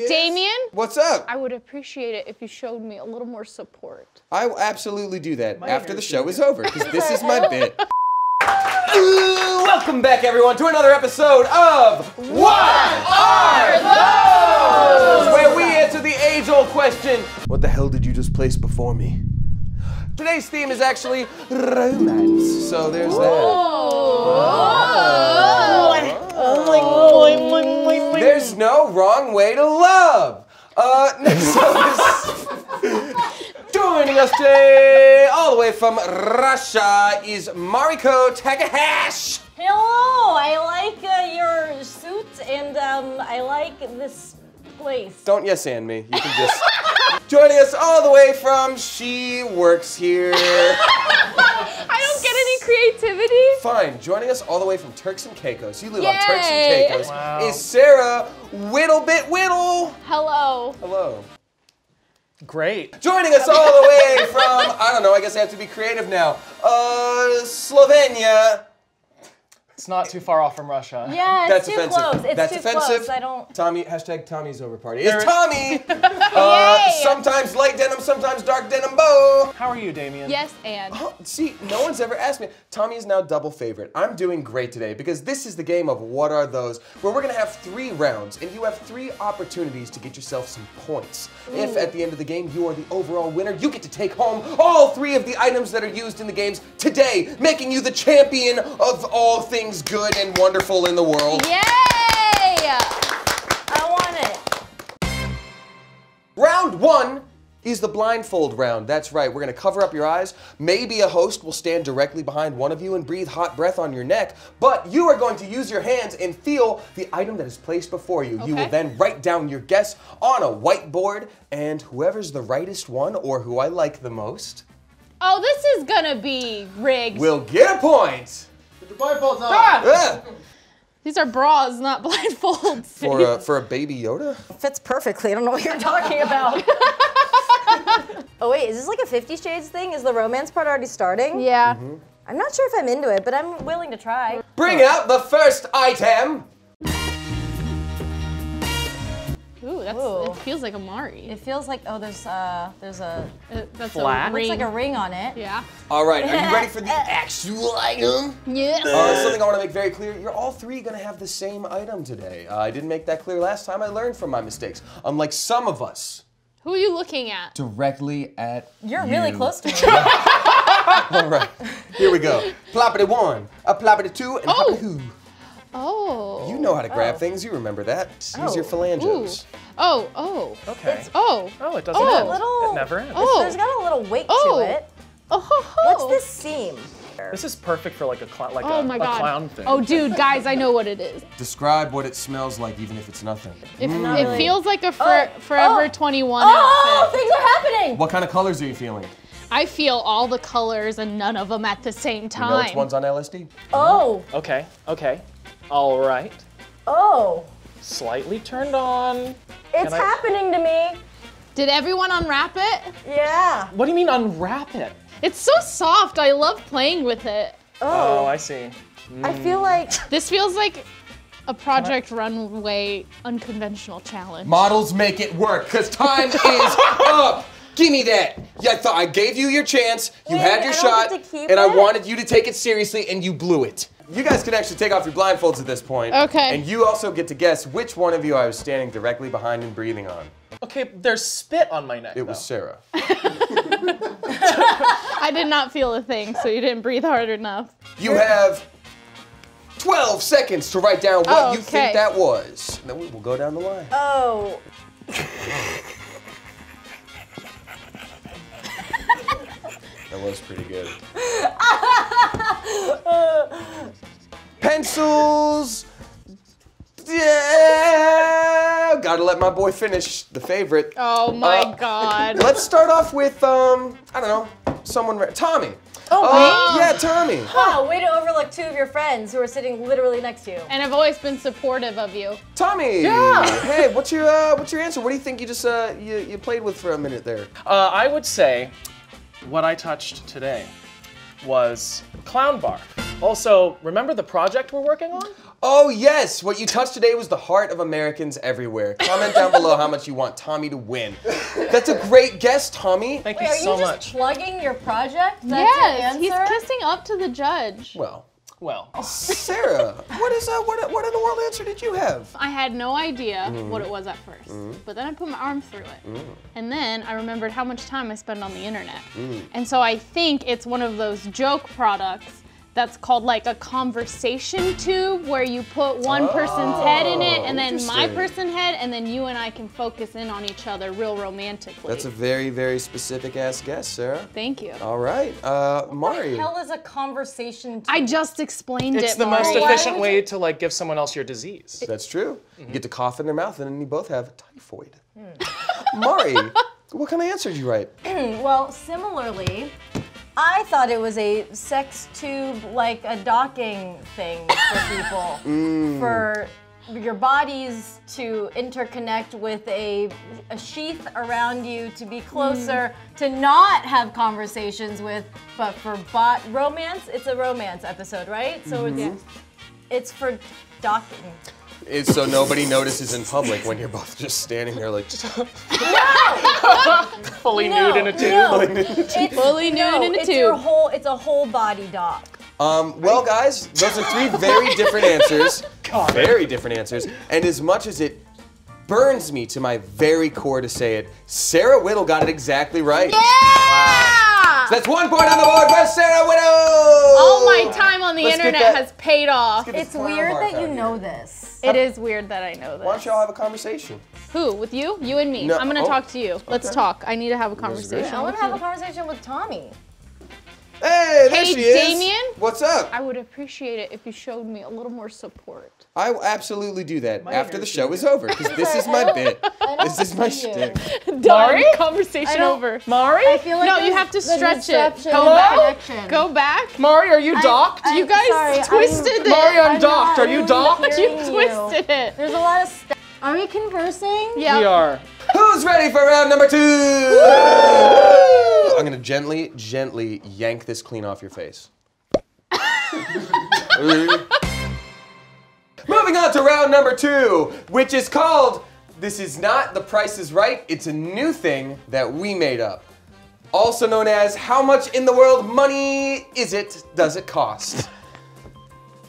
Damien, What's up? I would appreciate it if you showed me a little more support. I will absolutely do that after the show is over, because this is my bit. Welcome back, everyone, to another episode of What Are Those? Where we answer the age-old question, What the hell did you just place before me? Today's theme is actually romance, so there's that. There's no wrong way to love. Uh, next up is joining us today, all the way from Russia, is Mariko Takahashi. Hello, I like uh, your suit and um, I like this place. Don't yes and me. You can just. joining us all the way from She Works Here. I don't get any creativity. Fine. Joining us all the way from Turks and Caicos. You live on Turks and Caicos. Wow. Is Sarah Whittlebit Whittle. Hello. Hello. Great. Joining us all the way from, I don't know, I guess I have to be creative now. Uh, Slovenia. It's not too far off from Russia. Yeah, That's it's too offensive. close. It's That's too offensive. close. I don't. Tommy, hashtag Tommy's over party. It's Tommy! uh, sometimes light denim, sometimes dark denim Bowe. How are you, Damien? Yes, and. Oh, see, no one's ever asked me. Tommy is now double favorite. I'm doing great today because this is the game of What Are Those, where we're gonna have three rounds and you have three opportunities to get yourself some points. If at the end of the game you are the overall winner, you get to take home all three of the items that are used in the games today, making you the champion of all things good and wonderful in the world. Yay! I want it. Round one is the blindfold round. That's right. We're going to cover up your eyes. Maybe a host will stand directly behind one of you and breathe hot breath on your neck, but you are going to use your hands and feel the item that is placed before you. You will then write down your guess on a whiteboard, and whoever's the rightest one or who I like the most Oh, this is gonna be rigged. will get a point. Ah! Ah, These are bras, not blindfolds. for, a, for a baby Yoda? Fits perfectly. I don't know what you're talking about. oh wait, is this like a Fifty Shades thing? Is the romance part already starting? yeah. I'm not sure if I'm into it, but I'm willing to try. Bring out the first item. Ooh, that's. Ooh. It feels like a Mari. It feels like oh, there's uh, there's a Uh, that's Flat? a looks like a ring on it. Yeah. All right, are you ready for the actual item? Yeah. Uh, something I want to make very clear, you're all three going to have the same item today. Uh, I didn't make that clear last time. I learned from my mistakes. Unlike some of us. Who are you looking at? Directly at You're really close to me. All right, here we go. Ploppity one, a ploppity two, and Oh. hoppity who. Oh. You know how to grab oh. things. You remember that. Use your Oh. phalanges. Oh, oh. Okay. Oh. Oh, it doesn't Oh. end. Little- It never ends. Oh. There's got a little weight Oh. to it. Oh. ho, ho. What's this seam? This is perfect for like a clown, like Oh a, my a god. clown thing. Oh, dude, guys, I know what it is. Describe what it smells like, even if it's nothing. It, Not it really. feels like a for, Oh, Forever oh. 21 Oh, outfit. things are happening. What kind of colors are you feeling? I feel all the colors and none of them at the same time. You time. know which one's on LSD? Oh, Okay. Okay. All right. oh, Slightly turned on. it's I- happening to me. Did everyone unwrap it? Yeah. What do you mean unwrap it? It's so soft. I love playing with it. Oh, Oh, I see. I feel hmm. like This feels like a Project Runway unconventional challenge. Models make it work, because time is up. Give me that. Yeah, I thought I gave you your chance. You Wait, had your don't shot, get to keep and I wanted you to take it seriously, and you blew it. You guys can actually take off your blindfolds at this point. Okay. And you also get to guess which one of you I was standing directly behind and breathing on. Okay, there's spit on my neck. It was. Sarah. I did not feel a thing, so you didn't breathe hard enough. You have 12 seconds to write down what Oh, you think that was. And then we will go down the line. oh, That was pretty good. Pencils. Yeah. Gotta let my boy finish the favorite. Oh my Uh, god. Let's start off with um, I don't know, someone. ra- Tommy. oh, Uh, wait. yeah, Tommy. Wow, way to overlook two of your friends who are sitting literally next to you. And I've always been supportive of you. Tommy. Yeah. Hey, what's your uh, what's your answer? What do you think you just uh, you, you played with for a minute there? Uh, I would say what I touched today was clown bar. Also, remember the project we're working on? Oh yes, what you touched today was the heart of Americans everywhere. Comment down below how much you want Tommy to win. That's a great guess, Tommy. Thank Wait, you are you just much. plugging your project? That's yes, your he's kissing up to the judge. Well, Well, Sarah, what is uh, what what in the world answer did you have? I had no idea Mm-hmm. what it was at 1st but then I put my arm through it. And then I remembered how much time I spend on the internet. Mm. And so I think it's one of those joke products that's called like a conversation tube where you put one person's head in it and then my person head and then you and I can focus in on each other real romantically. That's a very very specific ass guess, Sarah. Thank you. All right, uh, Mari. What the hell is a conversation? To I just explained it's it. the most Mari. Why efficient way to like give someone else your disease. That's true. You get to cough in their mouth, and then you both have typhoid. Hmm. Mari, what kind of answer did you write? Well, similarly, I thought it was a sex tube, like a docking thing for people, mm. for your bodies to interconnect with a, a sheath around you to be closer, mm. to not have conversations with, but for bot romance. It's a romance episode, right? So mm-hmm. it's it's for docking. It's so nobody notices in public when you're both just standing there like. no! Fully No, nude in a tube. no. It's, Fully nude no, in a it's your whole. It's a whole body dock. Um, well, guys, those are three very different answers. Very different answers. And as much as it burns me to my very core to say it, Sarah Whittle got it exactly right. Yeah! That's one point on the board for Sarah Whittle. All my time on the Let's internet that- has paid off. It's weird that you out know this. It is weird that I know this. Why don't y'all have a conversation? Who? With you? You and me. No- I'm gonna oh, talk to you. Let's okay. talk. I need to have a guys are great. conversation. I want to have you. a conversation with Tommy. Hey, there Hey, she is. Damien? What's up? I would appreciate it if you showed me a little more support. I will absolutely do that after the show is over because this is my bit. This is my see you. shtick. Done. Conversation over. Mari? I feel like No, you have to stretch it. deception Go back. Go back. Mari, are you docked? I- You guys sorry, I'm- twisted Mari, it. I'm I'm docked. not Are you really docked? You hearing twisted it. There's a lot of stuff. Are we conversing? Yeah. We are. Who's ready for round number two? I'm gonna gently, gently yank this clean off your face. Moving on to round number two, which is called This is not the price is right, it's a new thing that we made up. Also known as How much in the world money is it, does it cost?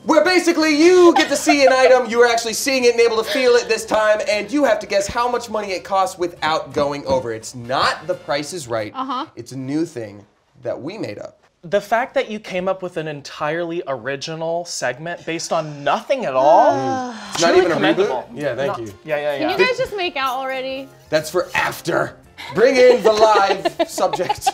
Where basically you get to see an item, you are actually seeing it and able to feel it this time, and you have to guess how much money it costs without going over. It's not the price is right. Uh-huh. It's a new thing that we made up. The fact that you came up with an entirely original segment based on nothing at all. Mm. It's not even a commendable. reboot. Yeah, thank No- you. Yeah, yeah, Can yeah. you guys just make out already? That's for after. Bring in the live subject.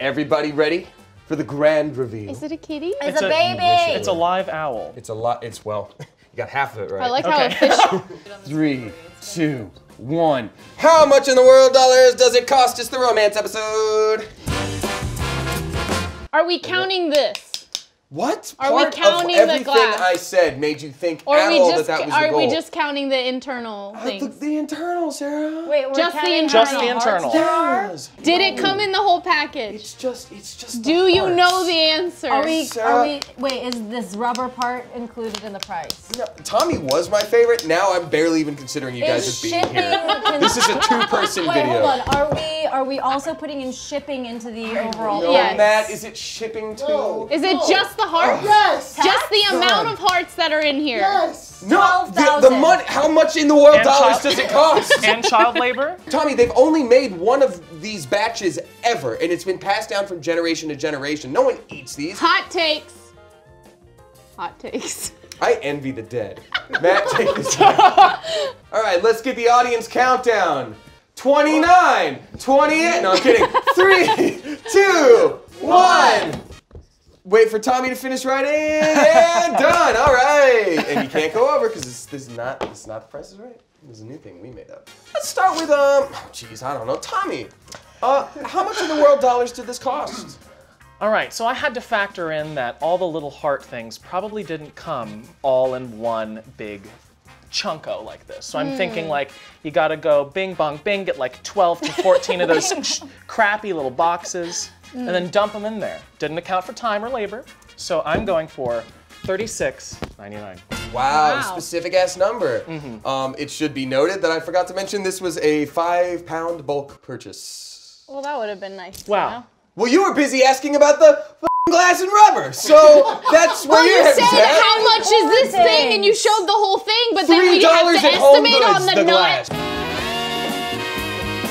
Everybody ready for the grand reveal? Is it a kitty? It's, It's a, a- baby. It's a live owl. It's a lot. It's well, you got half of it right. I like Okay. how official. Three, two, one. How much in the world dollars does it cost? It's the romance episode. Are we counting this? What Are we counting of the everything glass? I said made you think Or at are we all just that that was the goal? we just counting the internal Uh, the, things? the internal, Sarah. Wait, we're Just the counting internal. Just the internal. Yes. Did it come in the whole package? It's just, it's just. the Do you hearts. know the answer? Are we? Sarah- Are we? Wait, is this rubber part included in the price? No, Tommy was my favorite. Now I'm barely even considering you guys as being here. This is a two-person Wait, video. hold on. Are we? Are we also putting in shipping into the overall? No, Yes. Matt, is it shipping too? Is it just the hearts? Oh. Yes. Just the amount of hearts that are in here. Yes. No, the, the money. How much in the world And dollars child- does it cost? And child labor? Tommy, they've only made one of these batches ever, and it's been passed down from generation to generation. No one eats these. Hot takes. Hot takes. I envy the dead. Matt, take this. All right, let's get the audience countdown. 29, 28. No, I'm kidding. Three, two, one. Wait for Tommy to finish writing, and done. All right, and you can't go over because this, this is not this is not the Price is Right. This is a new thing we made up. Let's start with um. Oh, geez, I don't know. Tommy, uh, how much in the world dollars did this cost? All right, so I had to factor in that all the little heart things probably didn't come all in one big chunko like this. So I'm thinking like you gotta go bing bong bing, get like 12 to 14 of those sh- crappy little boxes, and then dump them in there. Didn't account for time or labor, so I'm going for 36.99. Wow, Wow. specific ass number. Um, it should be noted that I forgot to mention this was a five pound bulk purchase. Well, that would have been nice. Wow. know. Well, you were busy asking about the glass and rubber, so that's where Well, your you head's said at. how much is this thing, and you showed the whole thing, but then we have to estimate on the, the nut. glass.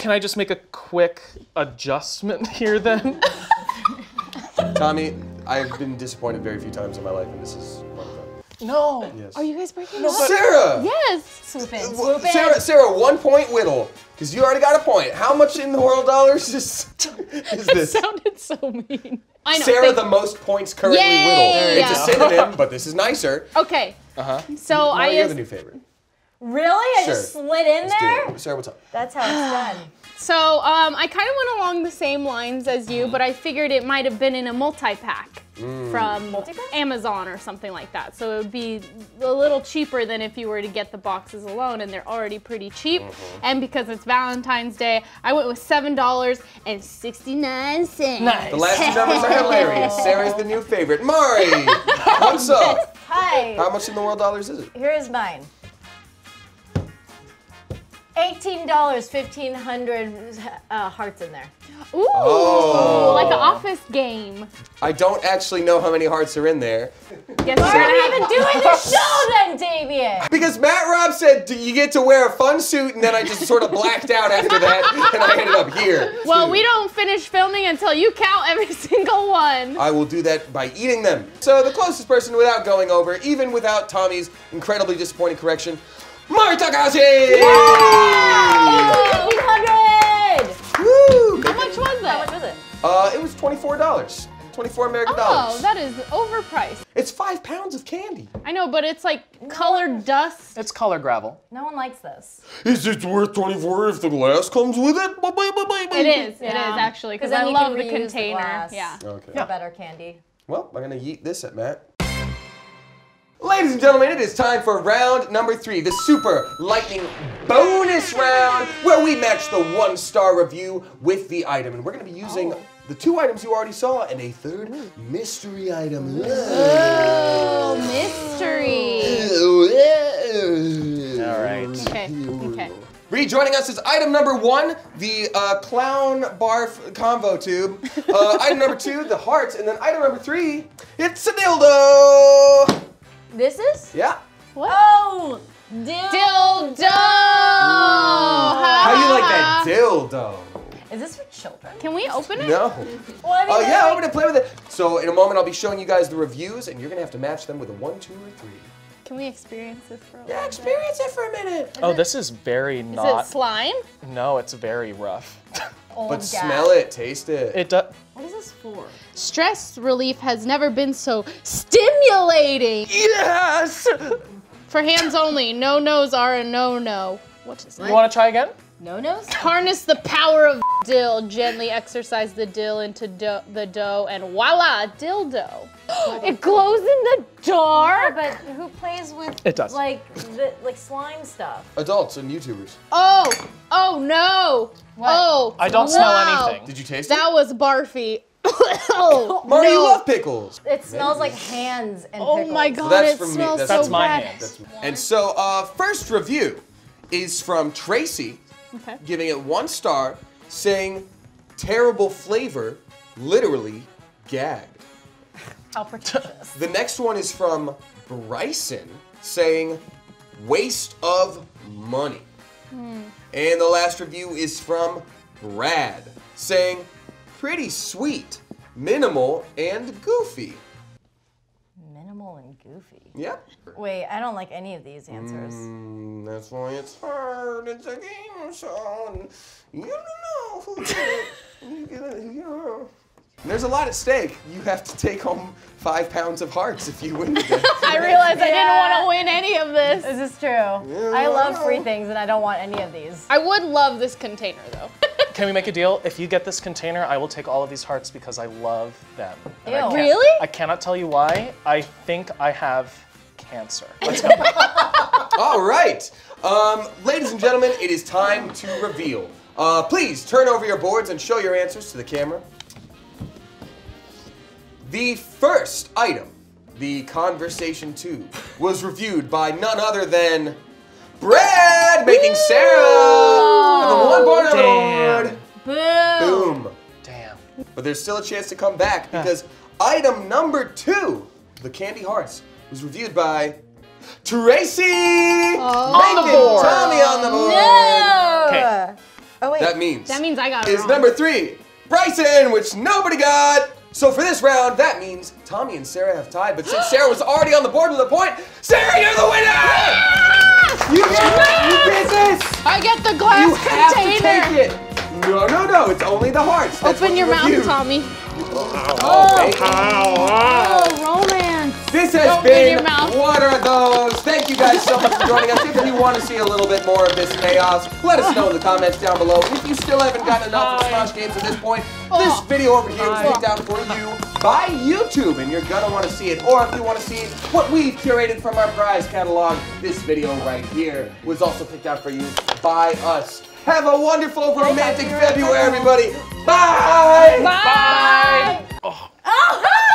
Can I just make a quick adjustment here then? Tommy, I've been disappointed very few times in my life, and this is one of them. no. Yes. Are you guys breaking up? Sarah! Yes. Swoop in, W- swoop in. Sarah, Sarah, one point whittle, because you already got a point. How much in the world dollars is, is this? Sounded so mean. I know. Sarah, the most points currently Yay! whittled. There It's you a synonym, but this is nicer. Okay. Uh huh. So Well, I you're is- the new favorite. Really? I just slid in Let's do there? it. Sarah, what's up? That's how it's done. so um, I kind of went along the same lines as you, but I figured it might have been in a multi-pack from Multi-pack? Amazon or something like that. So it would be a little cheaper than if you were to get the boxes alone, and they're already pretty cheap. And because it's Valentine's Day, I went with seven dollars and sixty-nine cents. Nice. The last two numbers are hilarious. Sarah's the new favorite. Mari, what's up? Hi. How much in the world dollars is it? Here's mine. Eighteen dollars, fifteen hundred uh, hearts in there. Ooh, Oh. like an office game. I don't actually know how many hearts are in there. Guess Why you're are we even doing the show then, Damien? Because Matt Rob said you get to wear a fun suit, and then I just sort of blacked out after that, and I ended up here. Well, too. we don't finish filming until you count every single one. I will do that by eating them. So the closest person without going over, even without Tommy's incredibly disappointing correction, Mari Takahashi! Eighteen hundred. Woo! How much was that? How much was it? Uh, it was twenty-four dollars. Twenty-four American Oh, dollars. Oh, that is overpriced. It's five pounds of candy. I know, but it's like colored dust. It's color gravel. No one likes this. Is it worth twenty-four if the glass comes with it? It is. It is Yeah. actually 'Cause because I love the reuse the container. glass. yeah. Okay. For better candy. Well, I'm gonna yeet this at Matt. Ladies and gentlemen, it is time for round number three, the Super Lightning Bonus Round, where we match the one star review with the item. And we're gonna be using the two items you already saw and a third mystery item. Oh, mystery. All right. Okay. Okay. Rejoining us is item number one, the uh, clown barf combo tube. Uh, item number two, the hearts, and then item number three, it's a dildo. This is? Yeah. What? Oh, dude. Dildo. How do you like that dildo? Is this for children? Can we open it? No. Well, I mean, Oh yeah, like- open it, play with it. So in a moment, I'll be showing you guys the reviews, and you're gonna have to match them with a one, two, or three. Can we experience this for a Yeah, little experience it for a minute. Oh, this is very bit? Is not. it slime? no, it's very rough. Old oh But gas. smell it, taste it. It does. What is this for? Stress relief has never been so stimulating. Yes. For hands only, no nos are a no no. What is You want to try again? No nos? Harness the power of dill. Gently exercise the dill into do- the dough, and voila, dildo. it glows in the Yeah, dark. but who plays with It does. like the like slime stuff? Adults and YouTubers. Oh, oh no. What? Oh, I don't smell anything. Did you taste That it? That was barfy. oh, Marty, you no. love pickles. It smells like hands and Oh pickles. my god, that's it from me. That's so That's my bad. hands. And so, uh, first review is from Tracy, Okay. giving it one star, saying terrible flavor, literally gagged. How pretentious. The next one is from Bryson saying waste of money. Hmm. And the last review is from Brad saying pretty sweet, minimal, and goofy. Minimal and goofy. Yep. Wait, I don't like any of these answers. Mm, that's why it's hard. It's a game show. And you don't know who you get you know. There's a lot at stake. You have to take home five pounds of hearts if you win today. I realized I didn't want to win any of this. This is true. I love free things and I don't want any of these. I would love this container though. Can we make a deal? If you get this container, I will take all of these hearts because I love them. And I Really? I cannot tell you why. I think I have cancer. Let's go. All right. Um, ladies and gentlemen, it is time to reveal. Uh, please turn over your boards and show your answers to the camera. The first item, the Conversation 2 was reviewed by none other than Brad, making Sarah have a one point on the Damn. board. Boom. Boom. Damn. But there's still a chance to come back because item number two, the candy hearts, was reviewed by Tracy. Oh. On the board. Tommy on the board. No. Okay. Oh wait. That means That means I got it is wrong. number three, Bryson, which nobody got. So for this round, that means Tommy and Sarah have tied. But since Sarah was already on the board with a point, Sarah, you're the winner! You, you did this! I get the glass You have container. to take it. No, no, no. It's only the hearts. That's Open your mouth, reviewed. Tommy. Oh, baby. Oh, romance. This has Open been your mouth. What Are Those? Thank you guys so much for joining us. If you want to see a little bit more of this chaos, let us know in the comments down below. If you still haven't gotten enough of Hi. Smosh Games at this point, Oh. this video over here was Hi. picked out for you by YouTube, and you're gonna want to see it. Or if you want to see what we've curated from our prize catalog, this video right here was also picked out for you by us. Have a wonderful romantic February, February. everybody. Bye. Bye. Oh. Oh,